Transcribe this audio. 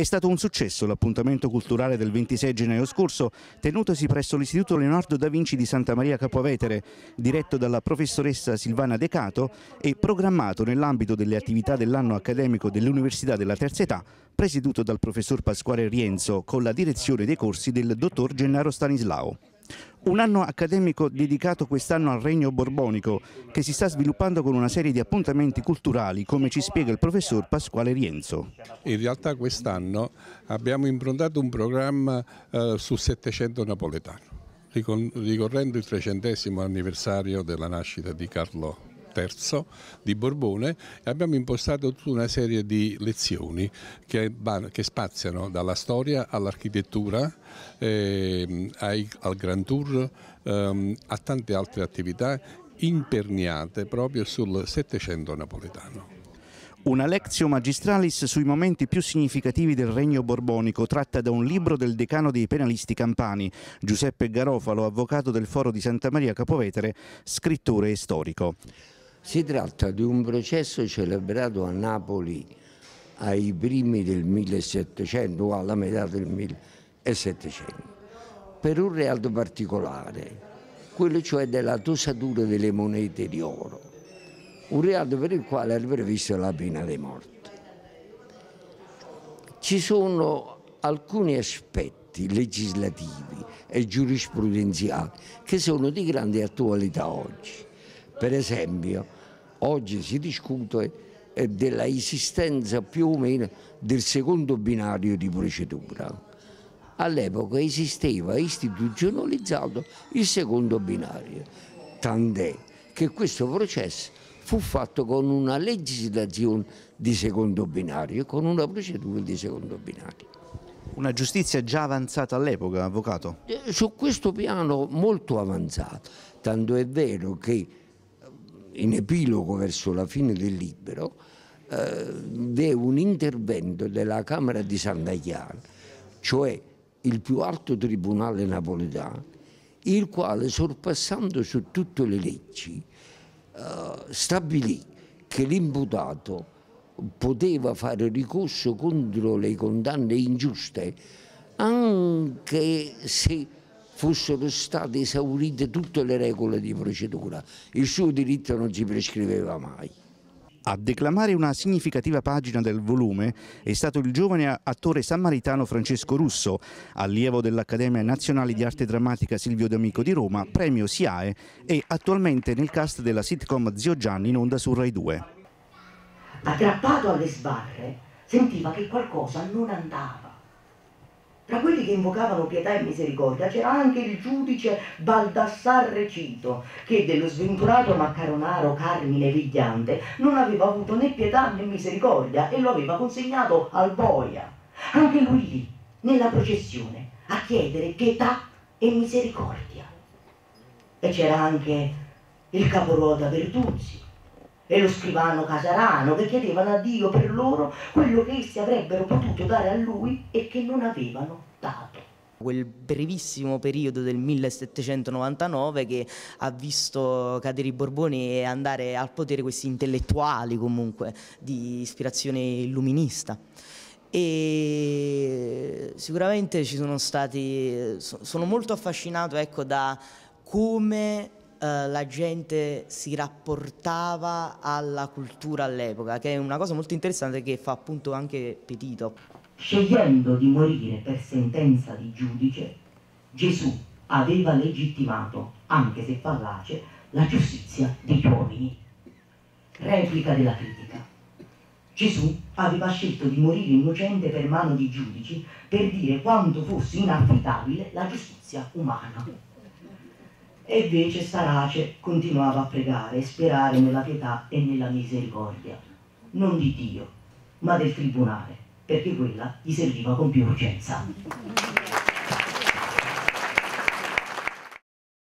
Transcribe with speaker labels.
Speaker 1: È stato un successo l'appuntamento culturale del 26 gennaio scorso, tenutosi presso l'Istituto Leonardo da Vinci di Santa Maria Capovetere, diretto dalla professoressa Silvana Decato e programmato nell'ambito delle attività dell'anno accademico dell'Università della Terza Età, presieduto dal professor Pasquale Rienzo, con la direzione dei corsi del dottor Gennaro Stanislao. Un anno accademico dedicato quest'anno al regno borbonico, che si sta sviluppando con una serie di appuntamenti culturali, come ci spiega il professor Pasquale Rienzo.
Speaker 2: In realtà quest'anno abbiamo improntato un programma eh, sul Settecento napoletano, ricorrendo il trecentesimo anniversario della nascita di Carlo III di Borbone e abbiamo impostato tutta una serie di lezioni che, che spaziano dalla storia all'architettura, eh, al Grand Tour, ehm, a tante altre attività imperniate proprio sul Settecento napoletano.
Speaker 1: Una lectio magistralis sui momenti più significativi del regno borbonico tratta da un libro del decano dei penalisti campani, Giuseppe Garofalo, avvocato del Foro di Santa Maria Capovetere, scrittore e storico.
Speaker 3: Si tratta di un processo celebrato a Napoli ai primi del 1700 o alla metà del 1700 per un reato particolare, quello cioè della tosatura delle monete di oro, un reato per il quale è prevista la pena di morte. Ci sono alcuni aspetti legislativi e giurisprudenziali che sono di grande attualità oggi per esempio, oggi si discute della esistenza più o meno del secondo binario di procedura. All'epoca esisteva istituzionalizzato il secondo binario, tant'è che questo processo fu fatto con una legislazione di secondo binario, con una procedura di secondo binario.
Speaker 1: Una giustizia già avanzata all'epoca, avvocato?
Speaker 3: Eh, su questo piano molto avanzato, tanto è vero che in epilogo verso la fine del libro, eh, vi è un intervento della Camera di Sant'Agliano, cioè il più alto tribunale napoletano, il quale sorpassando su tutte le leggi eh, stabilì che l'imputato poteva fare ricorso contro le condanne ingiuste anche se fossero state esaurite tutte le regole di procedura. Il suo diritto non si prescriveva mai.
Speaker 1: A declamare una significativa pagina del volume è stato il giovane attore sammaritano Francesco Russo, allievo dell'Accademia Nazionale di Arte Drammatica Silvio D'Amico di Roma, premio SIAE e attualmente nel cast della sitcom Zio Gianni in onda su Rai 2.
Speaker 4: Aggrappato alle sbarre, sentiva che qualcosa non andava quelli che invocavano pietà e misericordia c'era anche il giudice Baldassar Recito, che dello sventurato maccaronaro Carmine Vigliante non aveva avuto né pietà né misericordia e lo aveva consegnato al boia. Anche lui lì, nella processione, a chiedere pietà e misericordia. E c'era anche il caporuota Bertuzzi, e lo scrivano Casarano che chiedevano a Dio per loro quello che essi avrebbero potuto dare a lui e che non avevano dato.
Speaker 5: Quel brevissimo periodo del 1799 che ha visto cadere i Borboni e andare al potere questi intellettuali comunque di ispirazione illuminista. E sicuramente ci sono stati sono molto affascinato ecco da come eh, la gente si rapportava alla cultura all'epoca, che è una cosa molto interessante che fa appunto anche Petito.
Speaker 4: Scegliendo di morire per sentenza di giudice, Gesù aveva legittimato, anche se fallace, la giustizia degli uomini. Replica della critica. Gesù aveva scelto di morire innocente per mano di giudici per dire quanto fosse inaffidabile la giustizia umana. E invece Sarace continuava a pregare e sperare nella pietà e nella misericordia, non di Dio, ma del tribunale, perché quella gli serviva con più urgenza.